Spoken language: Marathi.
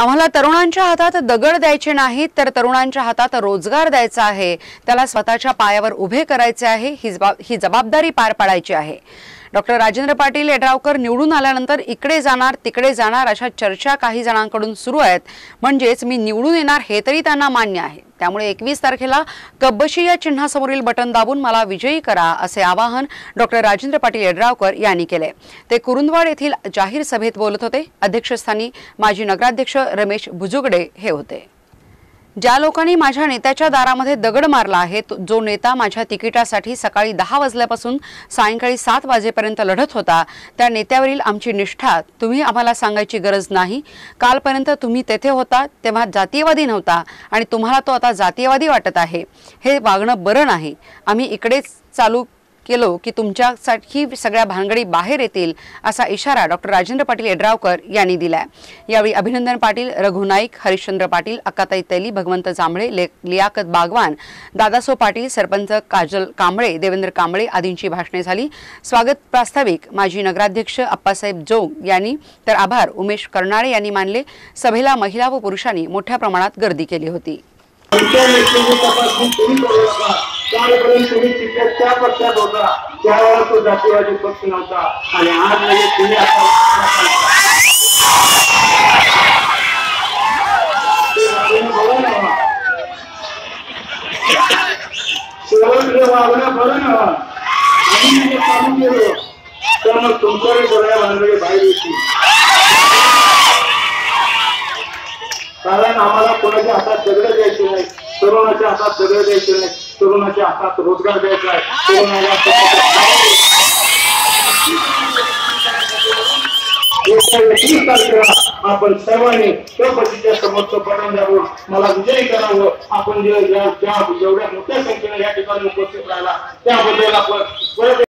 आम्हाला तरुणांच्या हातात दगड द्यायचे नाहीत तर तरुणांच्या हातात रोजगार द्यायचा आहे. त्याला स्वतःच्या पायावर उभे करायचे आहे ही जबाब ही जबाबदारी पार पाडायची आहे. डॉक्टर राजेंद्र पाटील यड्रावकर निवडून आल्यानंतर इकडे जाणार तिकडे जाणार अशा चर्चा काही जणांकडून सुरू आहेत. म्हणजेच मी निवडून येणार हे तरी त्यांना मान्य आहे. त्यामुळे एकवीस तारखेला कब्बशी या चिन्हासमोरील बटन दाबून मला विजयी करा असे आवाहन डॉक्टर राजेंद्र पाटील यड्रावकर यांनी केले. ते कुरुंदवाड येथील जाहीर सभेत बोलत होते. अध्यक्षस्थानी माजी नगराध्यक्ष रमेश भुजुगडे हे होते. ज्या लोकांनी माझ्या नेत्याच्या दारामध्ये दगड मारला आहे तो- जो नेता माझ्या तिकिटासाठी सकाळी दहा वाजल्यापासून सायंकाळी सात वाजेपर्यंत लढत होता त्या नेत्यावरील आमची निष्ठा तुम्ही आम्हाला सांगायची गरज नाही. कालपर्यंत तुम्ही तेथे होता तेव्हा जातीयवादी नव्हता आणि तुम्हाला तो आता जातीयवादी वाटत आहे. हे वागणं बरं नाही. आम्ही इकडेच चालू केलो की तुमच्यासाठी सगळ्या भानगडी बाहेर येतील असा इशारा डॉक्टर राजेंद्र पाटील यड्रावकर यांनी दिलाय. यावेळी अभिनंदन पाटील रघु नाईक हरिश्चंद्र पाटील अक्काताई तैली भगवंत जांभळे ले- लियाकत बागवान दादासो पाटील सरपंच काजल कांबळे देवेंद्र कांबळे आदींची भाषणे झाली. स्वागत प्रास्ताविक माजी नगराध्यक्ष अप्पासाहेब जोग यांनी. तर आभार उमेश कर्नाळे यांनी मानले. सभेला महिला व पुरुषांनी मोठ्या प्रमाणात गर्दी केली होती. कालपर्यंत तुम्ही करू तिथल्या त्या पक्षात होता. त्यावेळेला तो जातीवादी पक्ष नव्हता. आणि आज म्हणजे तुम्ही आता वागणं बरं आम्ही केलं तर मग तुमच्याकडे सगळ्या भानगडी बाहेर येतील. कारण आम्हाला कोणाच्या हातात दगड द्यायचे नाही तरुणाच्या हातात दगड द्यायचे नाही तरुणाच्या हातात रोजगार द्यायचा आहे. तरुणाला आपण सर्वांनी पक्षाच्या समोरचं बटन द्यावं मला विजयी करावं. आपण जेवढ्या मोठ्या संख्येने या ठिकाणी उपस्थित राहिला त्याबद्दल आपण